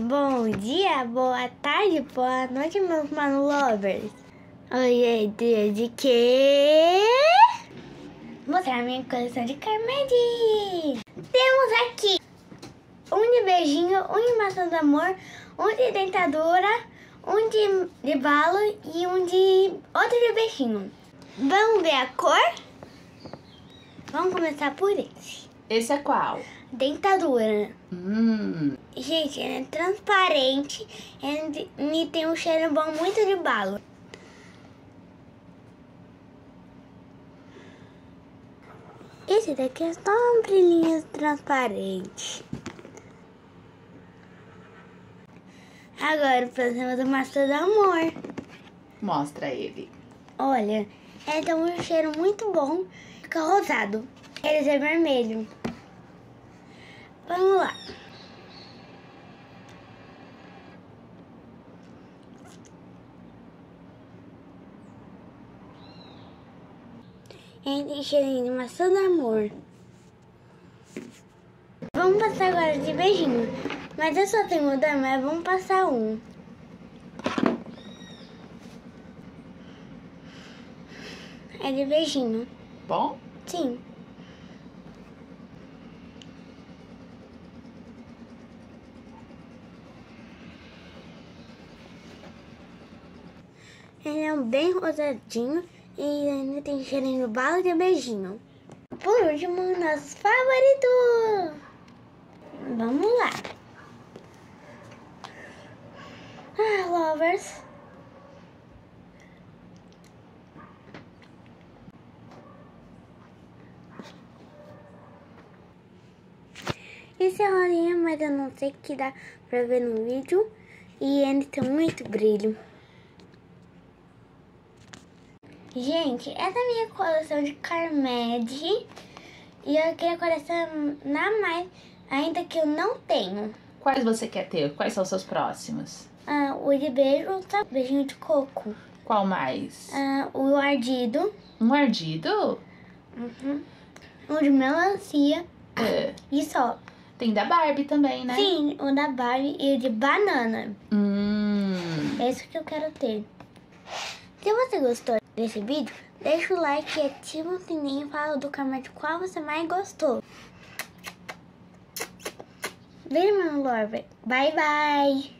Bom dia, boa tarde, boa noite, meus mano lovers. Hoje é dia de quê? Mostrar minha coleção de Carmed. Temos aqui um de beijinho, um de maçã do amor, um de dentadura, um de, de bala e um de outro de beijinho. Vamos ver a cor? Vamos começar por esse. Esse é qual? Dentadura. Hum, Gente, ele é transparente e tem um cheiro bom muito de bala. Esse daqui é só um brilhinho transparente. Agora fazemos o maçã do amor. mostra ele. Olha, ele tem um cheiro muito bom. Fica rosado. Ele é vermelho. Vamos lá. Cheirinho de maçã do amor. Vamos passar agora de beijinho. Mas eu só tenho dois, mas vamos passar um. É de beijinho. Bom? Sim. Ele é bem rosadinho e ainda tem cheirinho bala de beijinho. Por último, nosso favorito. Vamos lá. Ah, lovers. Esse é rolinha, mas eu não sei que dá pra ver no vídeo. E ele tem muito brilho. Gente, essa é a minha coleção de Carmed. E eu queria colecionar mais, ainda que eu não tenho. Quais você quer ter? Quais são os seus próximos? Ah, o de beijo, tá? Beijinho de coco. Qual mais? Ah, o ardido. Um ardido? Uhum. O de melancia. É. E só. Tem da Barbie também, né? Sim, o da Barbie e o de banana. Hum. É isso que eu quero ter. Se você gostou desse vídeo, deixa o like e ativa o sininho fala do canal de qual você mais gostou. Beijo, meu lover. Bye, bye.